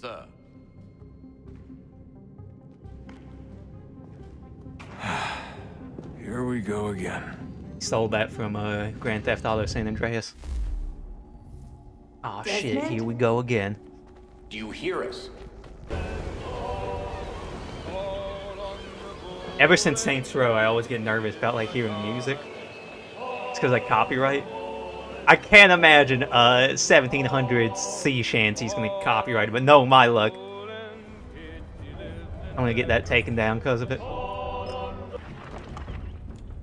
Sir. Here we go again. Stole that from uh, Grand Theft Auto San Andreas. Oh shit, Desmond? here we go again. Do you hear us? Ever since Saints Row, I always get nervous about like hearing music. It's because like copyright. I can't imagine uh 1700s sea shanties gonna get copyrighted, but no, my luck. I'm gonna get that taken down because of it.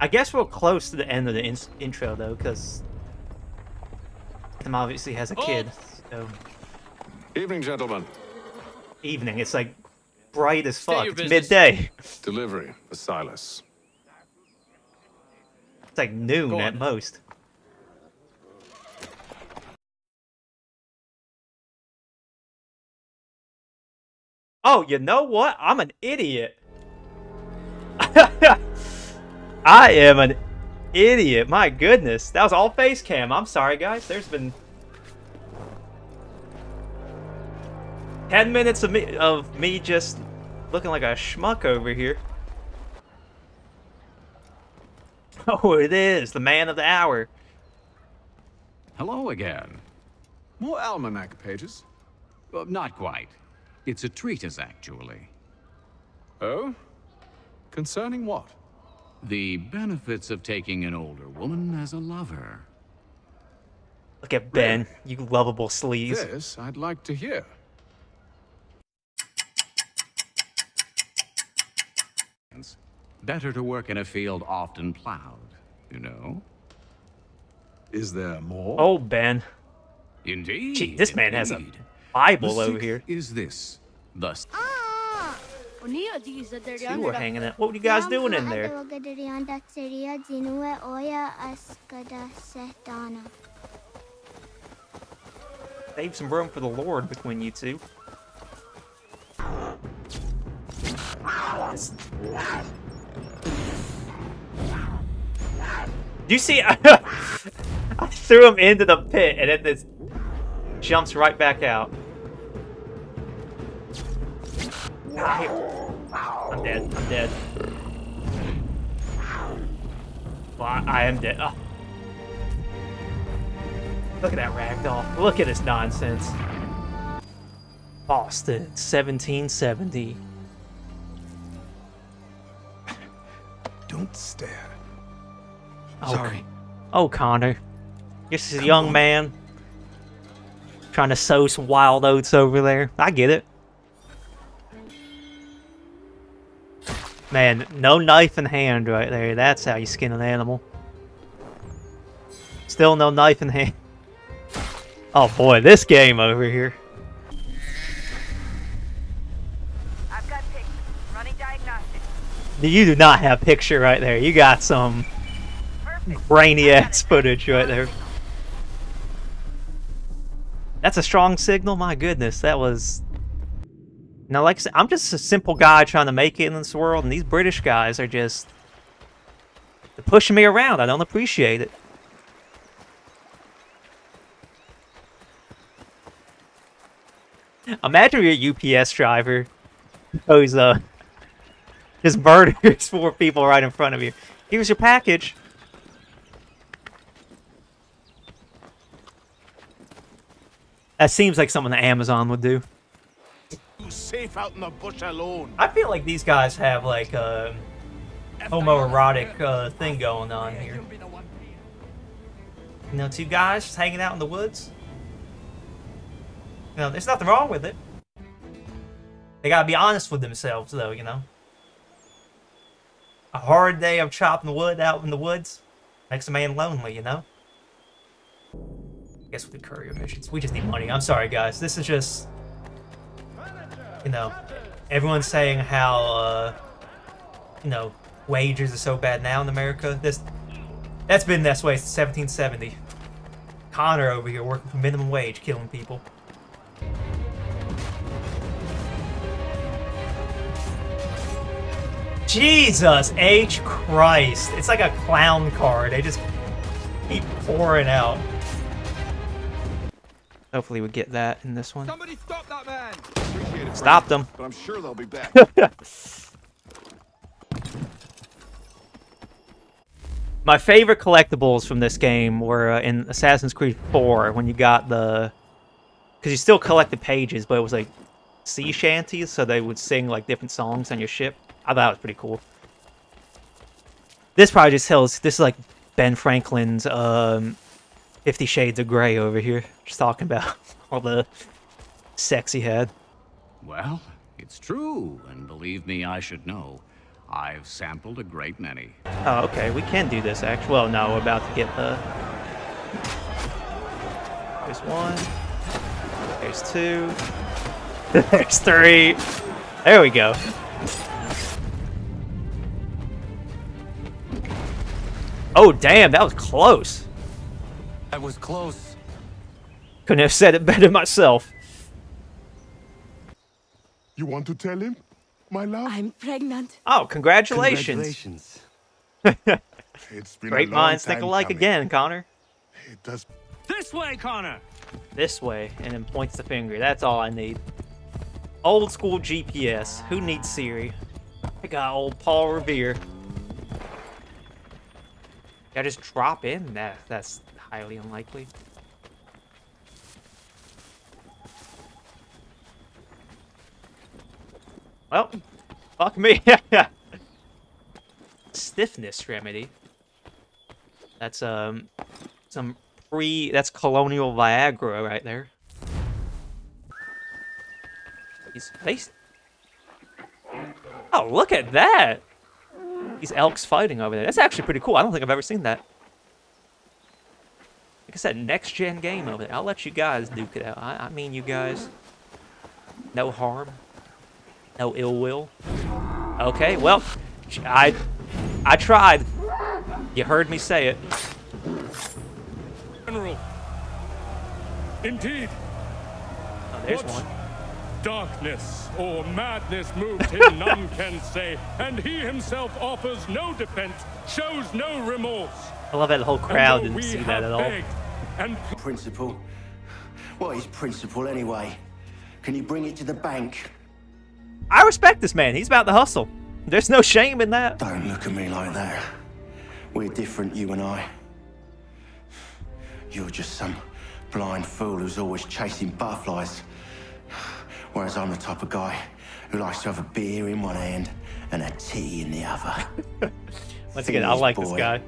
I guess we're close to the end of the in intro though, because Tim obviously has a kid. So Evening, gentlemen. evening, it's like bright as fuck. It's midday. Delivery for Silas. It's like noon at most. Oh, you know what? I'm an idiot. I am an idiot. My goodness. That was all face cam. I'm sorry, guys. There's been 10 minutes of me, of me just looking like a schmuck over here. Oh, it is. The man of the hour. Hello again. More almanac pages. Uh, not quite. It's a treatise, actually. Oh? Concerning what? The benefits of taking an older woman as a lover. Look at Ben, you lovable sleaze. This I'd like to hear. Better to work in a field often plowed, you know? Is there more? Oh, Ben. Indeed. Gee, this man has a indeed. Bible the over here. Is this the Ah! Unia diisa Two were hanging out. What were you guys doing in there? Save some room for the Lord between you two. Do you see? I threw him into the pit, and then this jumps right back out. I'm dead. I'm dead. Well, I, I am dead. Oh. Look at that ragdoll. Look at this nonsense. Boston, 1770. Don't stare. Oh, Sorry. Oh, Connor. This is a young man trying to sow some wild oats over there. I get it. Man, no knife in hand right there. That's how you skin an animal. Still no knife in hand. Oh boy, this game over here. I've got. Running diagnostics. You do not have picture right there. You got some Perfect. brainy I got ass footage right there. That's a strong signal. My goodness, that was. Now, like I said, I'm just a simple guy trying to make it in this world, and these British guys are just they're pushing me around. I don't appreciate it. Imagine you're a UPS driver who's uh just murders four people right in front of you. Here's your package. That seems like something that Amazon would do. Safe out in the bush alone. I feel like these guys have like a homoerotic uh, thing going on here. You know, two guys just hanging out in the woods. You know, there's nothing wrong with it. They gotta be honest with themselves, though. You know, a hard day of chopping the wood out in the woods makes a man lonely. You know. I guess with the courier missions. We just need money. I'm sorry, guys. This is just you know, everyone's saying how, uh, you know, wages are so bad now in America. This, that's been this way since 1770. Connor over here working for minimum wage, killing people. Jesus H. Christ. It's like a clown car. They just keep pouring out. Hopefully we get that in this one. Somebody stop that man! Stopped them. But I'm sure they'll be back. My favorite collectibles from this game were uh, in Assassin's Creed 4 when you got the... Because you still collected pages, but it was like sea shanties, so they would sing like different songs on your ship. I thought it was pretty cool. This probably just tells... This is like Ben Franklin's um, Fifty Shades of Grey over here. Just talking about all the sex he had. Well, it's true, and believe me, I should know. I've sampled a great many. Oh, okay, we can do this actually. Well, no, we're about to get the. There's one. There's two. There's three. There we go. Oh, damn, that was close. That was close. Couldn't have said it better myself. You want to tell him, my love? I'm pregnant. Oh, congratulations. It's been Great a long minds think alike coming. again, Connor. It does. This way, Connor! This way, and then points the finger. That's all I need. Old school GPS. Who needs Siri? I got old Paul Revere. I just drop in? That that's highly unlikely. Well, fuck me. Stiffness remedy. That's um some pre that's colonial Viagra right there. He's face. Oh, look at that! These elks fighting over there. That's actually pretty cool. I don't think I've ever seen that. Like I said, next gen game over there. I'll let you guys duke it out. I, I mean, you guys. No harm. No ill will. Okay, well, I, I tried. You heard me say it. General. Indeed, Oh, there's What? one. darkness or madness moved him, none can say, and he himself offers no defense, shows no remorse. I love that the whole crowd didn't see that at all. begged And Principle? What is principle anyway? Can you bring it to the bank? I respect this man. He's about to hustle. There's no shame in that. Don't look at me like that. We're different, you and I. You're just some blind fool who's always chasing butterflies. Whereas I'm the type of guy who likes to have a beer in one hand and a tea in the other. Once Thing again, I is, like this guy.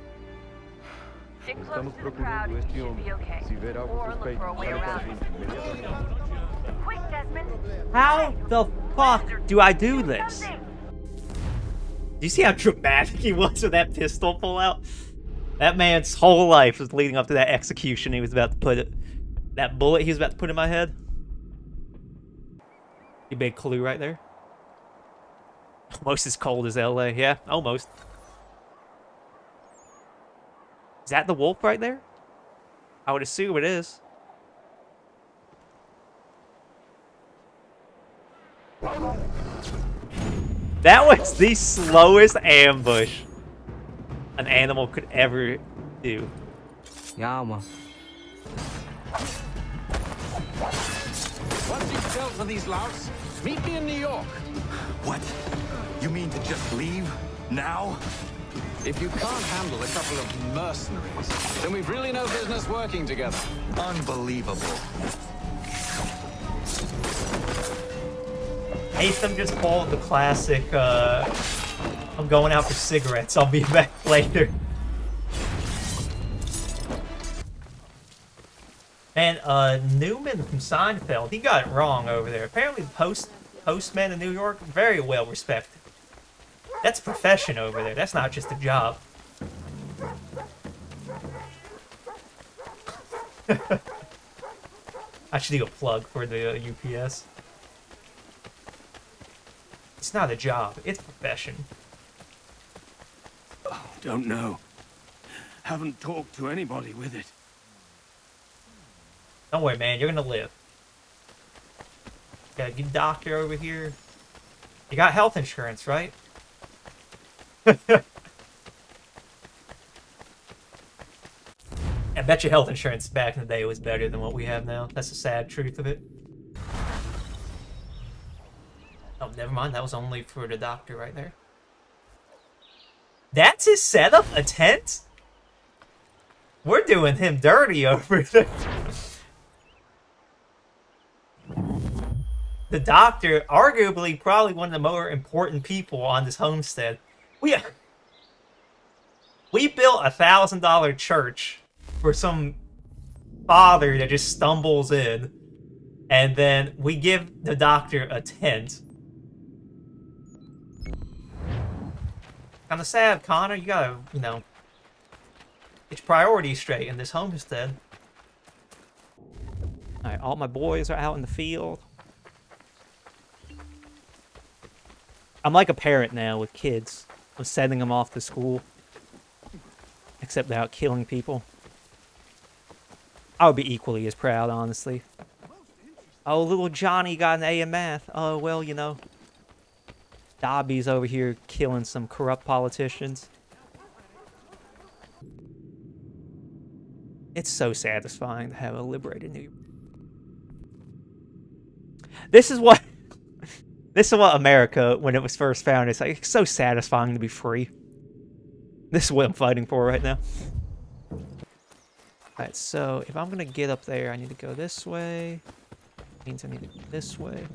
Stick close to the crowd and you should be okay. Or look for a way around it. Quick, Desmond! How the fuck do I do this? Do you see how dramatic he was with that pistol pull out? That man's whole life was leading up to that execution he was about to put it. That bullet he was about to put in my head. You big clue right there. Almost as cold as LA. Yeah, almost. Is that the wolf right there? I would assume it is. That was the slowest ambush an animal could ever do. Yama. man. Once you've dealt with these louts, meet me in New York. What? You mean to just leave? Now? If you can't handle a couple of mercenaries, then we've really no business working together. Unbelievable. Haytham just pulled the classic, uh, I'm going out for cigarettes, I'll be back later. And, uh, Newman from Seinfeld, he got it wrong over there. Apparently, the post postman in New York, very well respected. That's a profession over there. That's not just a job. I should do a plug for the uh, UPS. It's not a job, it's a profession. Oh, don't know. Haven't talked to anybody with it. Don't worry, man, you're gonna live. Got a good doctor over here. You got health insurance, right? I bet your health insurance back in the day was better than what we have now. That's the sad truth of it. Oh, never mind. That was only for the doctor right there. That's his setup? A tent? We're doing him dirty over there. the doctor, arguably probably one of the more important people on this homestead. We we built a thousand dollar church for some father that just stumbles in, and then we give the doctor a tent. Kind of sad, Connor. You gotta, you know, get your priorities straight in this homestead. Alright, all my boys are out in the field. I'm like a parent now with kids. I'm sending them off to school. Except without killing people. I would be equally as proud, honestly. Oh, little Johnny got an A in math. Oh, well, you know. Dobby's over here killing some corrupt politicians. It's so satisfying to have a liberated New York. This is what... this is what America, when it was first founded, it's like, it's so satisfying to be free. This is what I'm fighting for right now. Alright, so if I'm gonna get up there, I need to go this way. Means I need to go this way.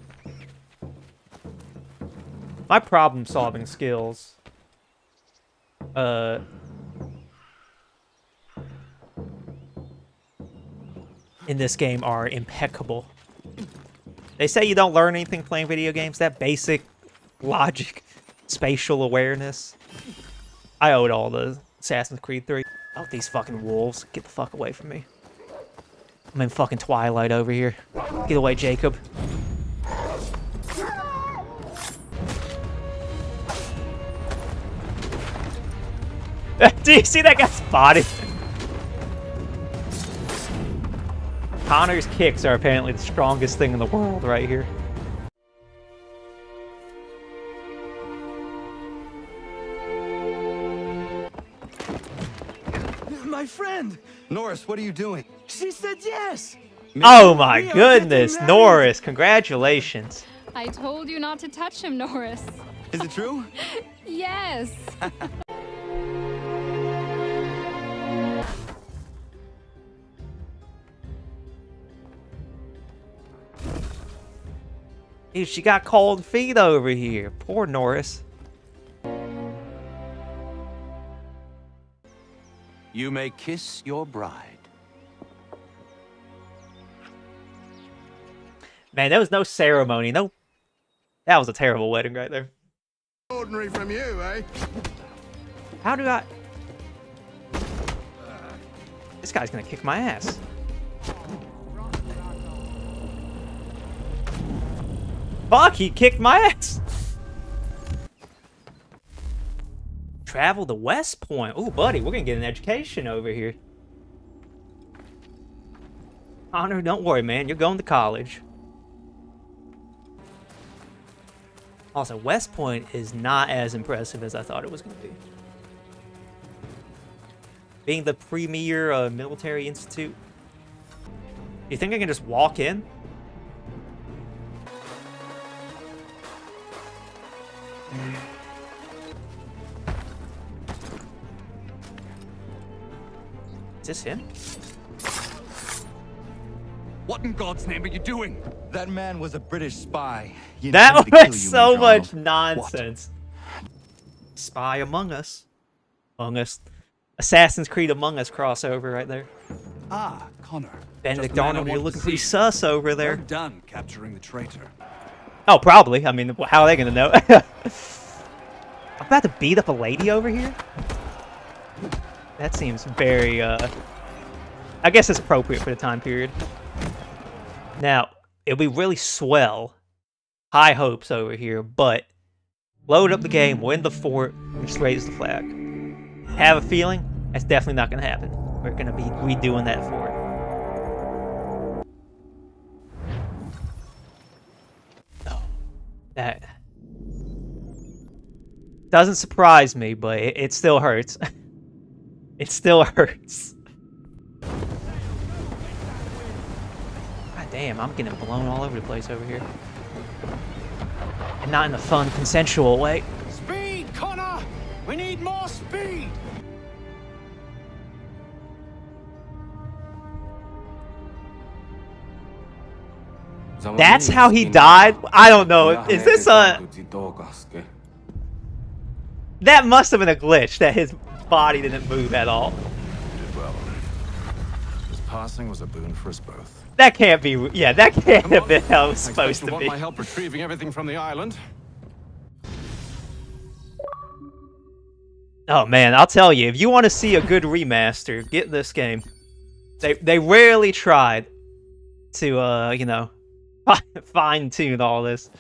My problem-solving skills... Uh... In this game are impeccable. They say you don't learn anything playing video games. That basic logic, spatial awareness. I owe it all to Assassin's Creed 3. Oh, these fucking wolves. Get the fuck away from me. I'm in fucking Twilight over here. Get away, Jacob. Do you see that guy's body? Connor's kicks are apparently the strongest thing in the world right here. My friend! Norris, what are you doing? She said yes! oh my goodness, Norris, congratulations. I told you not to touch him, Norris. Is it true? yes. Dude, she got cold feet over here. Poor Norris. You may kiss your bride. Man, there was no ceremony. No. That was a terrible wedding right there. Ordinary from you, eh? How do I... This guy's gonna kick my ass. Fuck, he kicked my ass! Travel to West Point. Oh, buddy, we're gonna get an education over here. Honor, don't worry, man. You're going to college. Also, West Point is not as impressive as I thought it was going to be. Being the premier uh, military institute. You think I can just walk in? Is this him? What in God's name are you doing? That man was a British spy. He That intended to kill was you, so Major much Arnold. nonsense. Spy Among Us. Among Us. Assassin's Creed Among Us crossover right there. Ah, Connor. Benedict Just Arnold, you're looking to pretty sus over there. Well done capturing the traitor. Oh, probably. I mean, how are they gonna know? I'm about to beat up a lady over here? That seems very, uh... I guess it's appropriate for the time period. Now, it'll be really swell. High hopes over here, but... Load up the game, win the fort, and just raise the flag. Have a feeling that's definitely not gonna happen. We're gonna be redoing that fort. That doesn't surprise me, but it, it still hurts. It still hurts. God damn, I'm getting blown all over the place over here. And not in a fun, consensual way. Speed, Connor! We need more speed! That's how he died? I don't know. Is this a... That must have been a glitch that his body didn't move at all. Did well. His passing was a boon for us both. That can't be... Yeah, that can't have been how it was I expect supposed you to want be. my help retrieving everything from the island? Oh man, I'll tell you, if you want to see a good remaster, get this game. They they rarely tried to uh, you know, fine tune all this.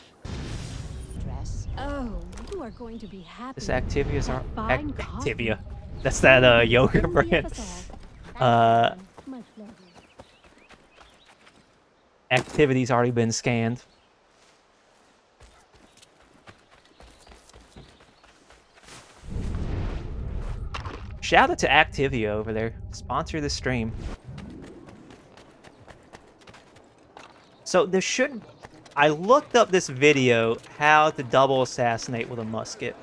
Oh, you are going to be happy. This Activia's are Fine Ac- coffee. Activia. That's that uh yogurt brand. Uh activity's already been scanned. Shout out to Activia over there. Sponsor the stream. So there should... I looked up this video, how to double assassinate with a musket.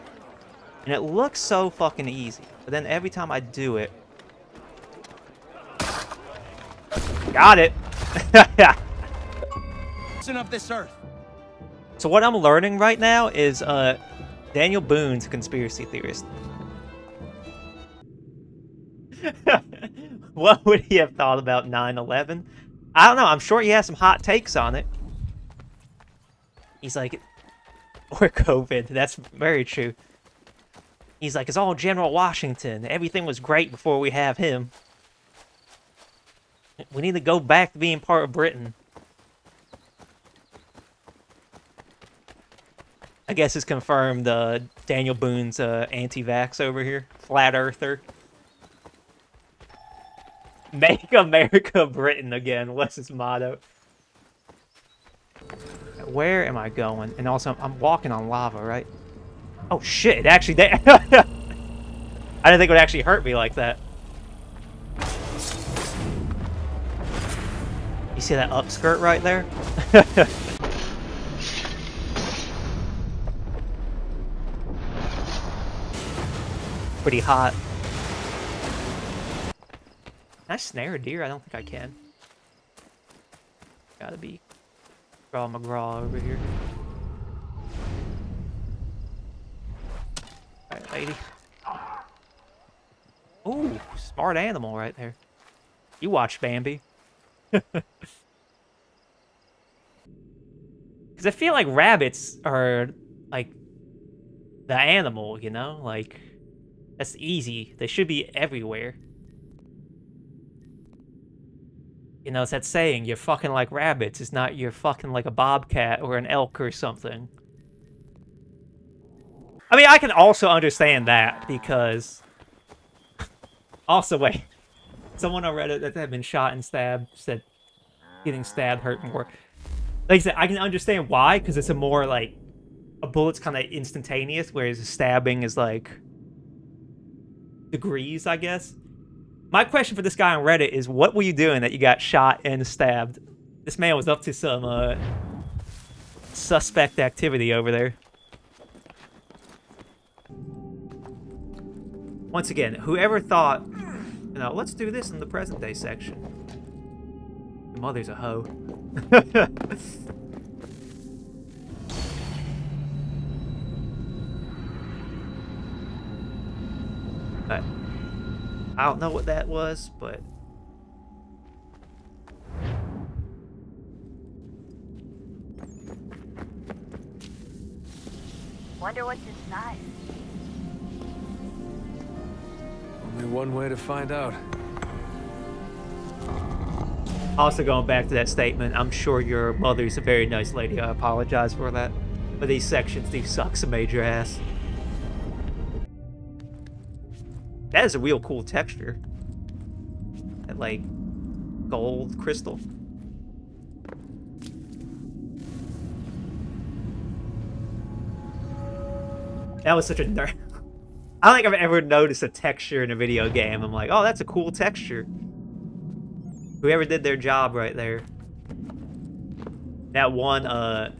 And it looks so fucking easy. But then every time I do it... Got it! Of this earth. So what I'm learning right now is uh, Daniel Boone's a conspiracy theorist. what would he have thought about 9-11? I don't know. I'm sure he has some hot takes on it. He's like, or COVID. That's very true. He's like, it's all General Washington. Everything was great before we have him. We need to go back to being part of Britain. I guess it's confirmed uh, Daniel Boone's uh, anti-vax over here. Flat earther. Make America Britain again. What's his motto? Where am I going? And also, I'm walking on lava, right? Oh shit, it actually... da- I didn't think it would actually hurt me like that. You see that upskirt right there? Pretty hot. Can I snare a deer? I don't think I can. Gotta be Raw McGraw over here. Lady. Ooh, smart animal right there. You watch Bambi. Because I feel like rabbits are, like, the animal, you know? Like, that's easy. They should be everywhere. You know, it's that saying, you're fucking like rabbits. It's not you're fucking like a bobcat or an elk or something. I mean, I can also understand that because... Also, wait. Someone on Reddit that had been shot and stabbed said getting stabbed hurt more. Like I said, I can understand why, because it's a more, like... A bullet's kind of instantaneous, whereas stabbing is, like... Degrees, I guess. My question for this guy on Reddit is, what were you doing that you got shot and stabbed? This man was up to some, uh, suspect activity over there. Once again, whoever thought, you know, let's do this in the present day section. Your mother's a hoe. but I don't know what that was, but Wonder what's inside. Only one way to find out. also going back to that statement, I'm sure your mother's a very nice lady. I apologize for that. But these sections, these suck a major ass. That is a real cool texture. That like gold crystal. That was such a nerd. I don't think I've ever noticed a texture in a video game. I'm like, oh, that's a cool texture. Whoever did their job right there. that one uh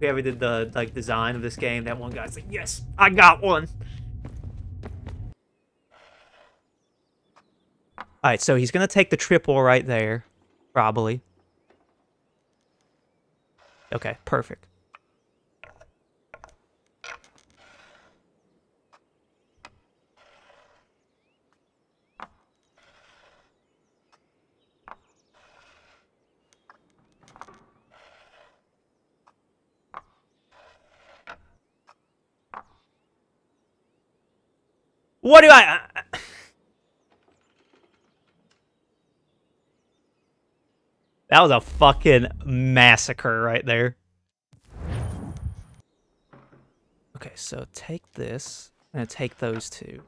whoever did the like design of this game, that one guy's like, yes, I got one. Alright, so he's gonna take the triple right there. Probably. Okay, perfect. What do I... Uh, that was a fucking massacre right there. Okay, so take this. I'm going to take those two.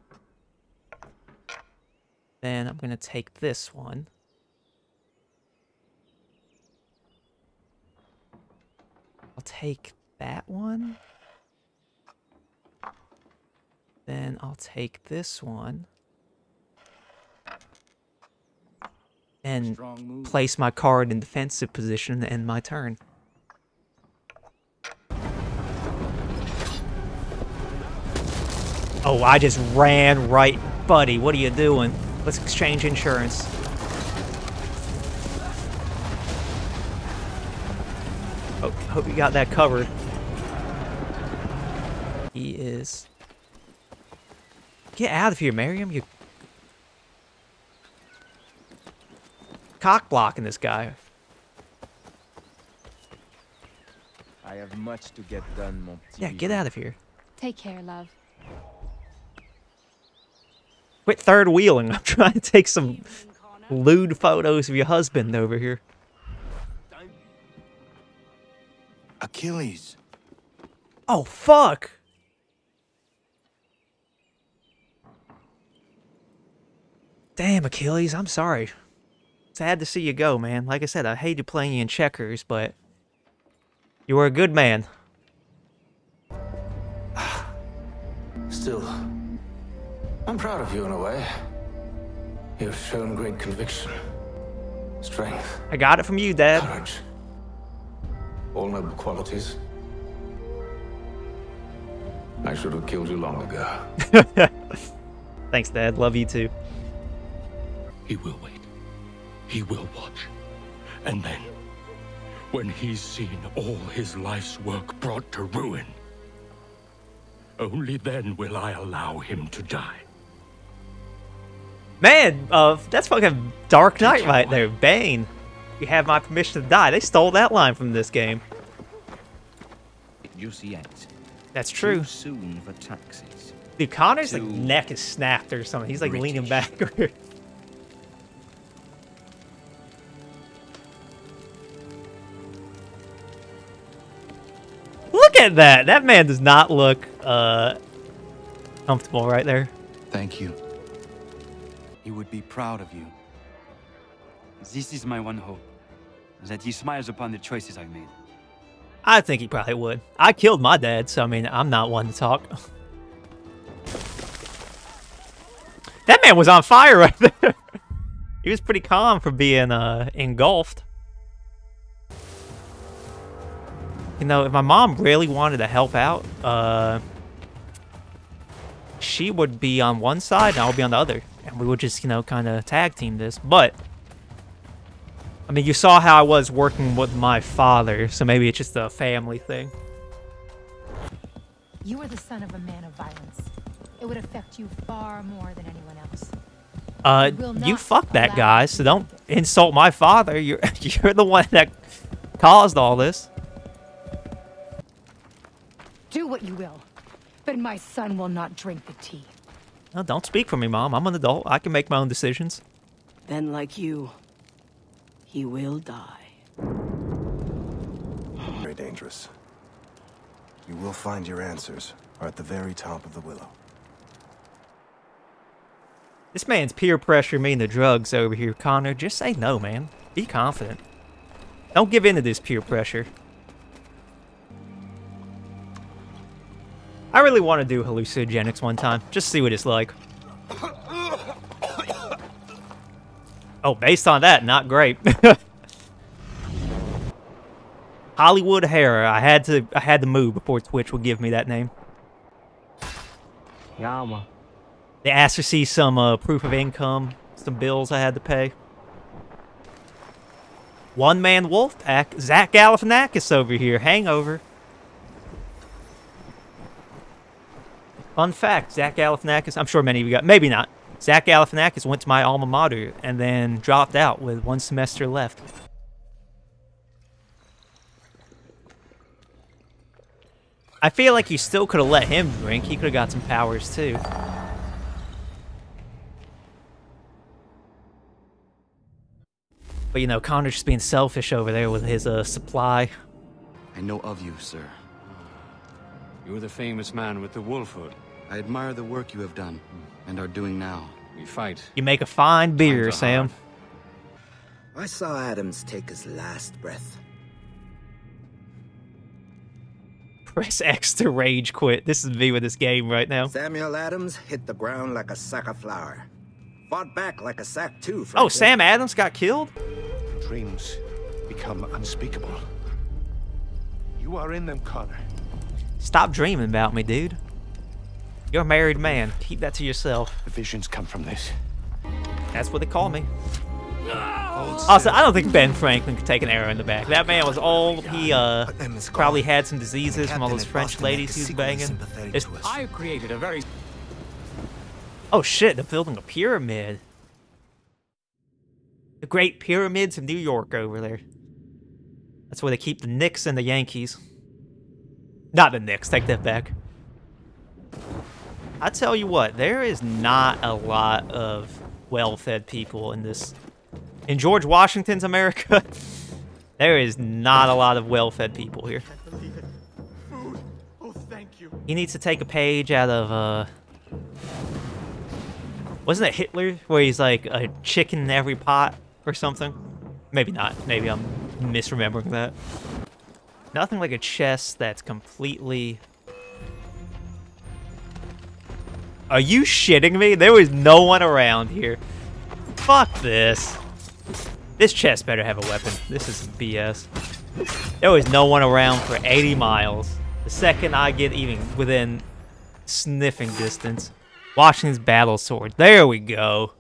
Then I'm going to take this one. I'll take that one. Then I'll take this one. And place my card in defensive position to end my turn. Oh, I just ran right. Buddy, what are you doing? Let's exchange insurance. Hope, hope you got that covered. He is Get out of here, Miriam. You cock blocking this guy. I have much to get done, mon petit. Yeah, get out of here. Take care, love. Quit third wheeling. I'm trying to take some lewd photos of your husband over here. Achilles. Oh, fuck. Damn, Achilles, I'm sorry. Sad to see you go, man. Like I said, I hated playing you in checkers, but you were a good man. Still, I'm proud of you in a way. You've shown great conviction, strength, I got it from you, Dad. courage. All noble qualities. I should have killed you long ago. Thanks, Dad. Love you too. He will wait. He will watch. And then, when he's seen all his life's work brought to ruin, only then will I allow him to die. Man, uh, that's fucking Dark Knight right there. Bane. You have my permission to die. They stole that line from this game. Juicy ends. That's true. Too soon for taxis. Dude, Connor's like neck is snapped or something. He's like leaning backward. Look at that! That man does not look uh comfortable right there. Thank you. He would be proud of you. This is my one hope. That he smiles upon the choices I've made. I think he probably would. I killed my dad, so I mean, I'm not one to talk. that man was on fire right there. he was pretty calm for being uh, engulfed. You know, if my mom really wanted to help out, uh, she would be on one side and I would be on the other. And we would just, you know, kind of tag team this. But, I mean, you saw how I was working with my father, so maybe it's just a family thing. You are the son of a man of violence. It would affect you far more than anyone else. Uh, you fuck that guy, so don't insult my father. You're you're the one that caused all this. What you will, but my son will not drink the tea. No, don't speak for me, mom. I'm an adult. I can make my own decisions. Then, like you, he will die. Very dangerous. You will find your answers are at the very top of the willow. This man's peer pressure me into drugs over here, Connor. Just say no, man. Be confident. Don't give in to this peer pressure. I really want to do hallucinogenics one time. Just see what it's like. Oh, based on that, not great. Hollywoodhara. I had to I had to move before Twitch would give me that name. Yeah, man. They asked to see some uh, proof of income, some bills I had to pay. One man wolf pack. Zach Galifianakis over here. Hangover. Fun fact: Zach Galifianakis. I'm sure many of you got. Maybe not. Zach Galifianakis went to my alma mater and then dropped out with one semester left. I feel like you still could have let him drink. He could have got some powers too. But you know, Connor's just being selfish over there with his uh, supply. I know of you, sir. You're the famous man with the wolf hood. I admire the work you have done and are doing now. We fight. You make a fine beer, Times are Sam. I saw Adams take his last breath. Press X to rage quit. This is me with this game right now. Samuel Adams hit the ground like a sack of flour. Fought back like a sack too, Oh. Sam Adams got killed? Dreams become unspeakable. You are in them, Connor. Stop dreaming about me, dude. You're a married man. Keep that to yourself. The visions come from this. That's what they call me. Also, I don't think Ben Franklin could take an arrow in the back. That man was old. He uh probably had some diseases from all those French ladies he was banging. It's- I created a very oh shit, they're building a pyramid. The Great Pyramids of New York over there. That's where they keep the Knicks and the Yankees. Not the Knicks, take that back. I tell you what, there is not a lot of well-fed people in this. In George Washington's America, there is not a lot of well-fed people here. Oh. He needs to take a page out of, uh... Wasn't it Hitler, where he's like a chicken in every pot or something? Maybe not. Maybe I'm misremembering that. Nothing like a chest that's completely... Are you shitting me? There was no one around here. Fuck this. This chest better have a weapon. This is BS. There was no one around for 80 miles. The second I get even within sniffing distance. Washington's battle sword. There we go.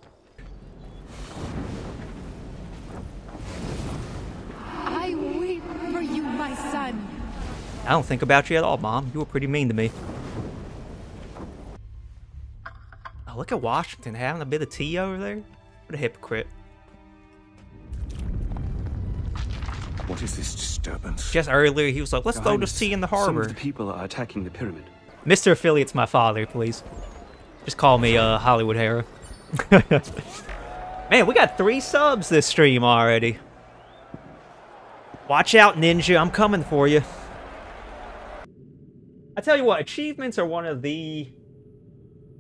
I weep for you, my son. I don't think about you at all, Mom. You were pretty mean to me. Oh, look at Washington having a bit of tea over there. What a hypocrite. What is this disturbance? Just earlier, he was like, let's Your throw Highness, this tea in the harbor. Some of the people are attacking the pyramid. Mr. Affiliate's my father, please. Just call me uh, Hollywoodhara. Man, we got three subs this stream already. Watch out, Ninja. I'm coming for you. I tell you what, achievements are one of the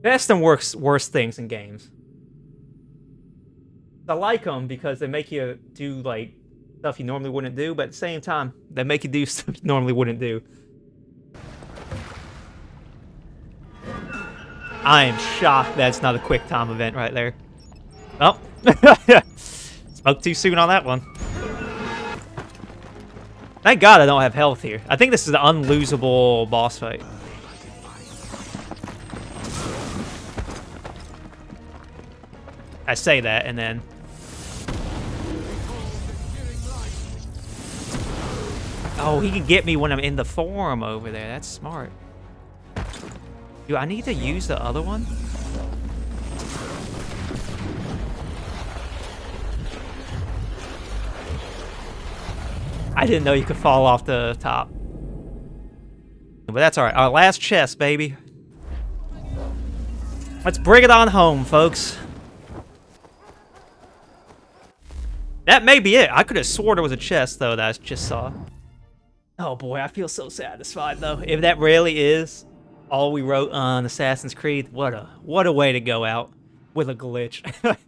best and worst, worst things in games. I like them because they make you do, like, stuff you normally wouldn't do, but at the same time, they make you do stuff you normally wouldn't do. I am shocked that's not a quick time event right there. Oh. Spoke too soon on that one. Thank God I don't have health here. I think this is an unlosable boss fight. I say that and then... Oh, he can get me when I'm in the forum over there. That's smart. Do I need to use the other one? I didn't know you could fall off the top. But that's alright. Our last chest, baby. Let's bring it on home, folks. That may be it. I could have sworn there was a chest, though, that I just saw. Oh boy, I feel so satisfied, though. If that really is all we wrote on Assassin's Creed, what a what a way to go out with a glitch.